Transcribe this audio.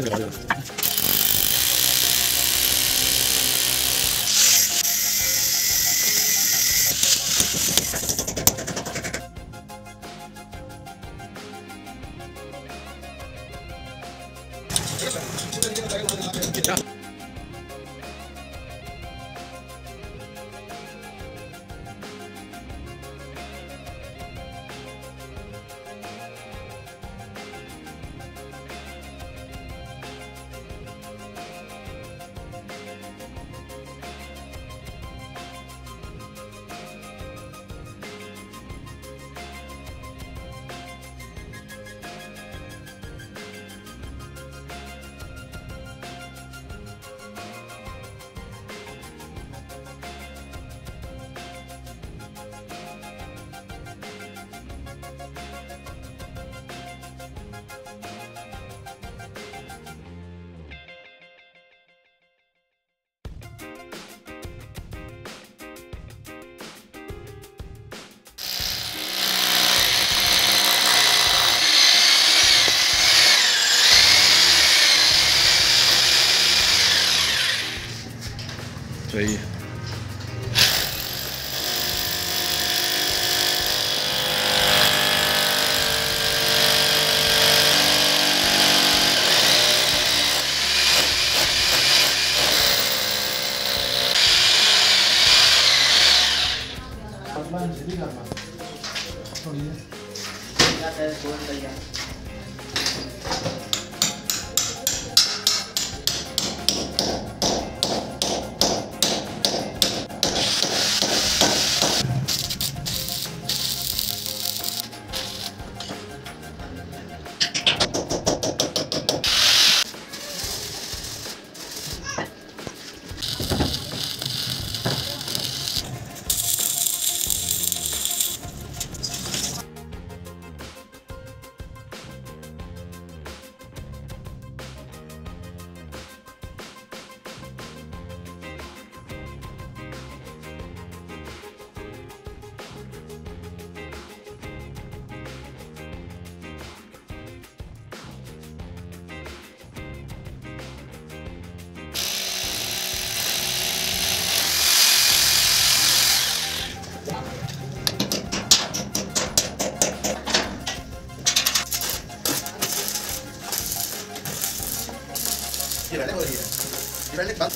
맞아 맞아. 자. Girelim oraya. Girelim ben.